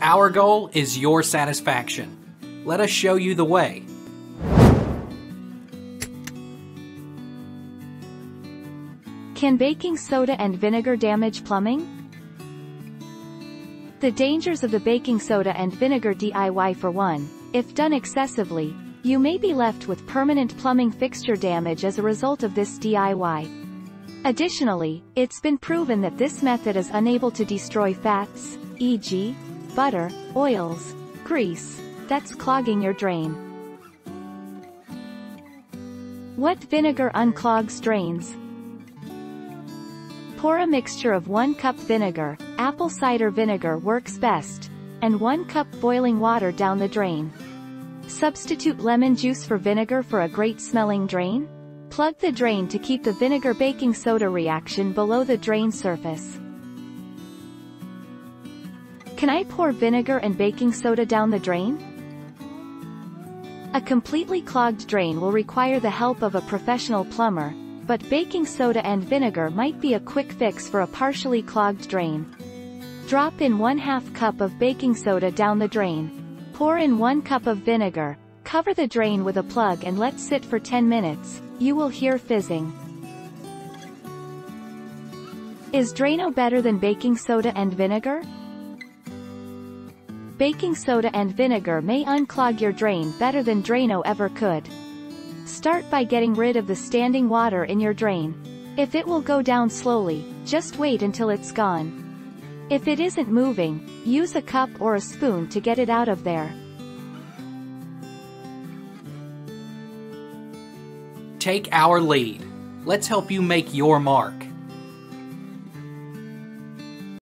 Our goal is your satisfaction. Let us show you the way. Can baking soda and vinegar damage plumbing? The dangers of the baking soda and vinegar DIY for one, if done excessively, you may be left with permanent plumbing fixture damage as a result of this DIY. Additionally, it's been proven that this method is unable to destroy fats, e.g., butter, oils, grease, that's clogging your drain. What vinegar unclogs drains? Pour a mixture of 1 cup vinegar, apple cider vinegar works best, and 1 cup boiling water down the drain. Substitute lemon juice for vinegar for a great smelling drain? Plug the drain to keep the vinegar baking soda reaction below the drain surface. Can I pour vinegar and baking soda down the drain? A completely clogged drain will require the help of a professional plumber, but baking soda and vinegar might be a quick fix for a partially clogged drain. Drop in 1 2 cup of baking soda down the drain. Pour in 1 cup of vinegar, cover the drain with a plug and let sit for 10 minutes, you will hear fizzing. Is Drano better than baking soda and vinegar? Baking soda and vinegar may unclog your drain better than Drano ever could. Start by getting rid of the standing water in your drain. If it will go down slowly, just wait until it's gone. If it isn't moving, use a cup or a spoon to get it out of there. Take our lead. Let's help you make your mark.